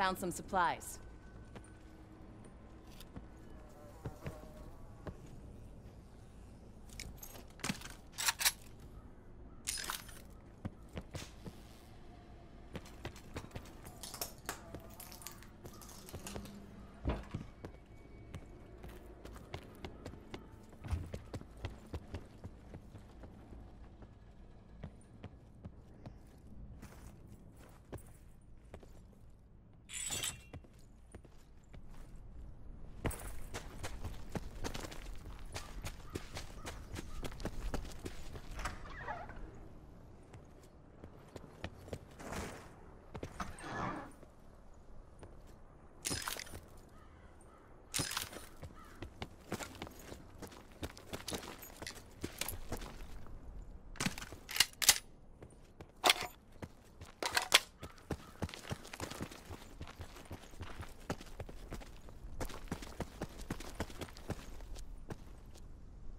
Found some supplies.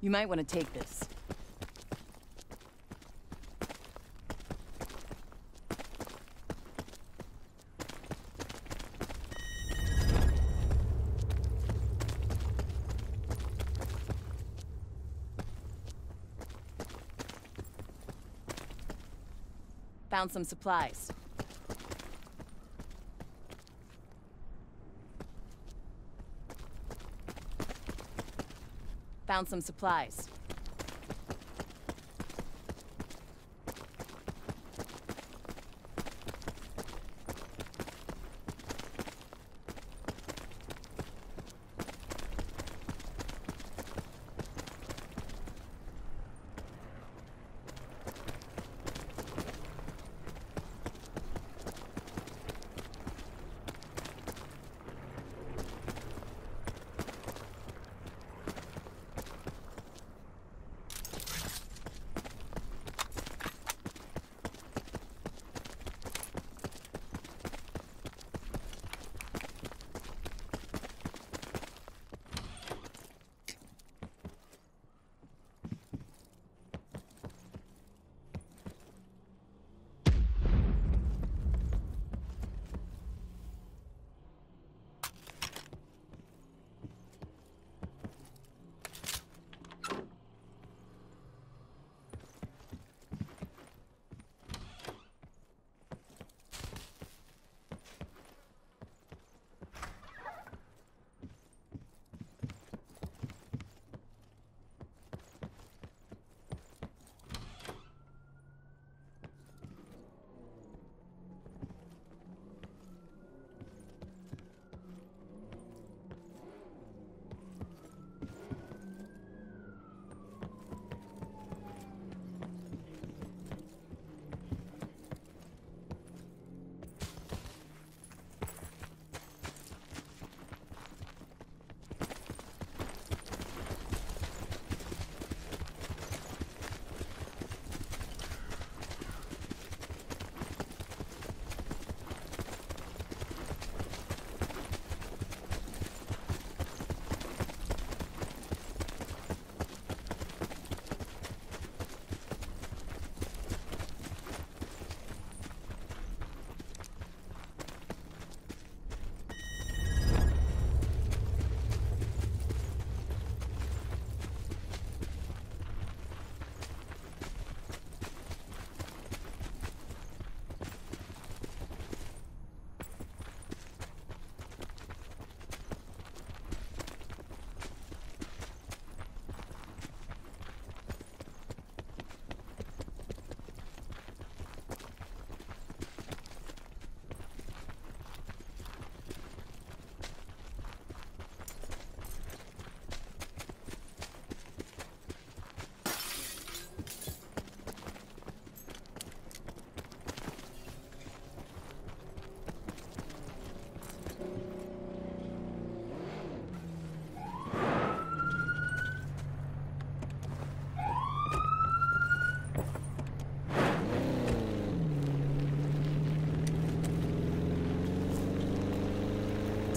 You might want to take this. Found some supplies. Found some supplies.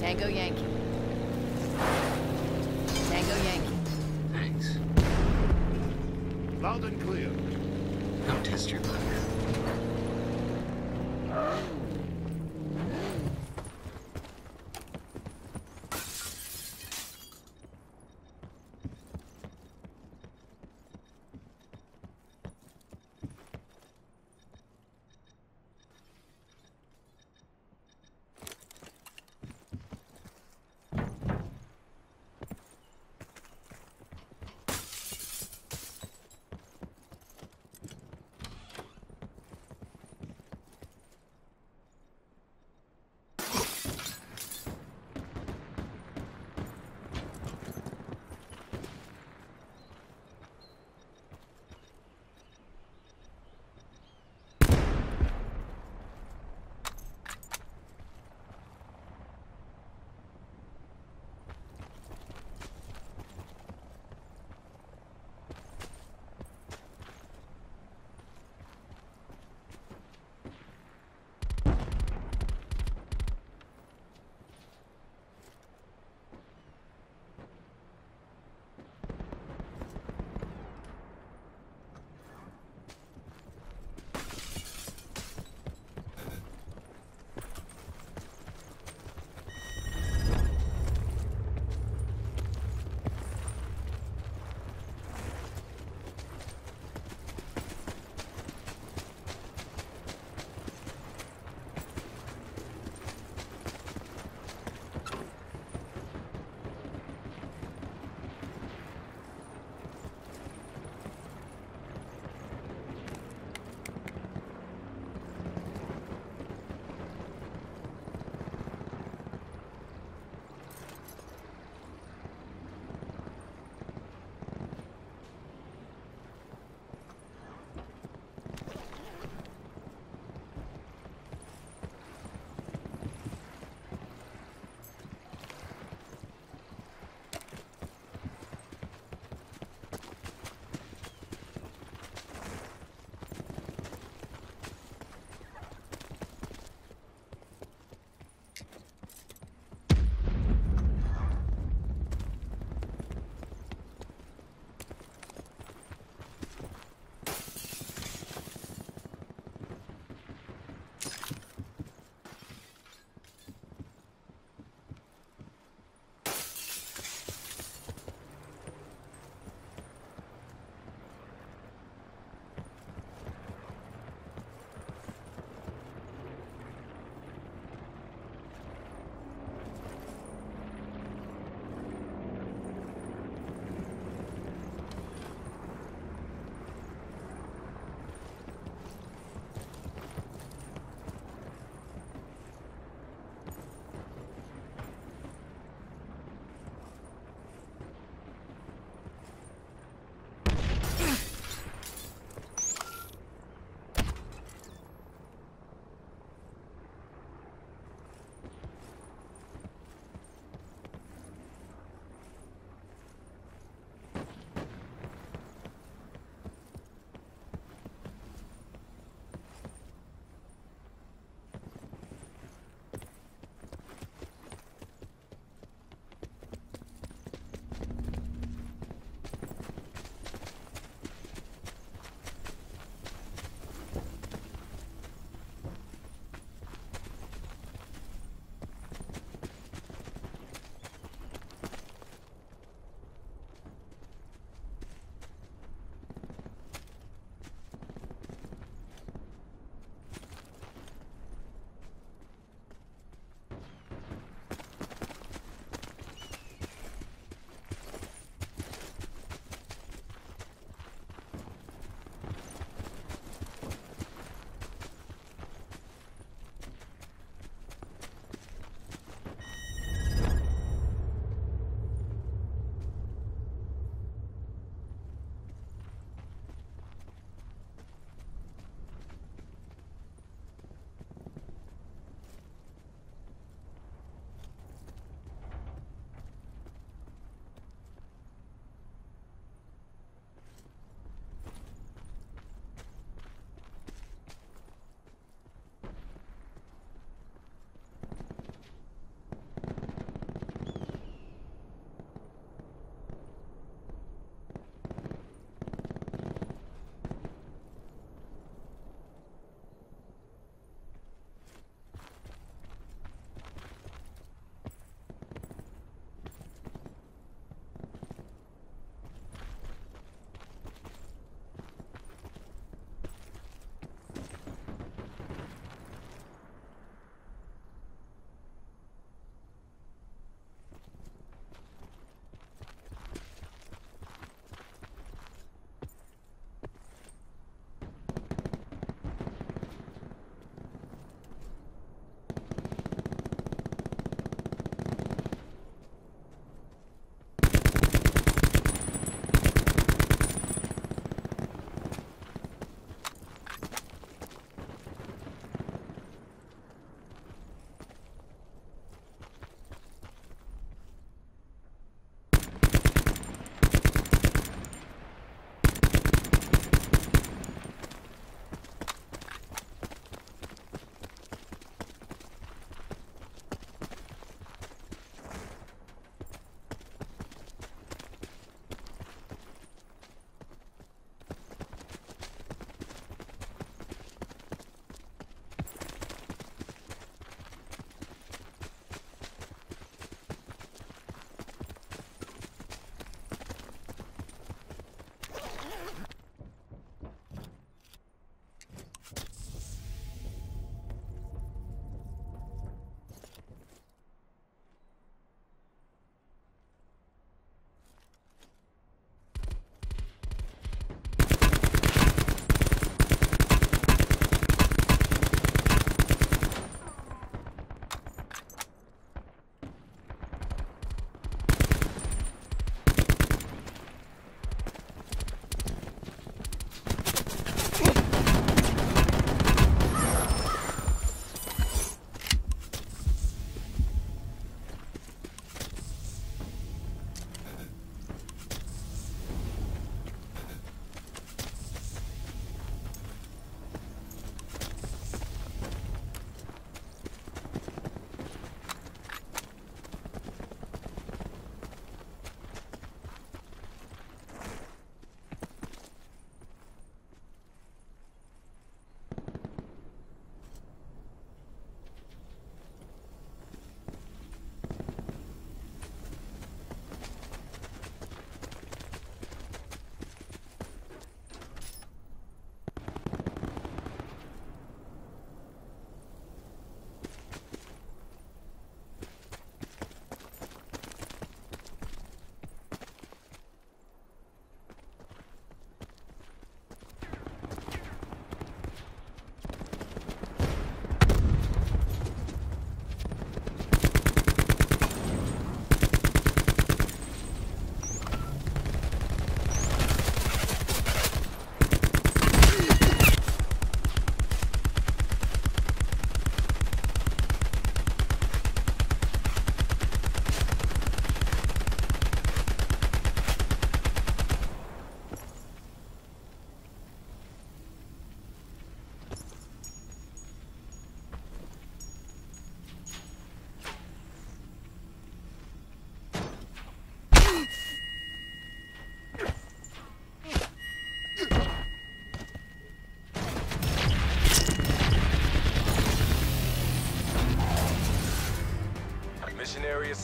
Tango Yankee. Tango Yankee. Thanks. Loud and clear. Now test your luck.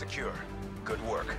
Secure. Good work.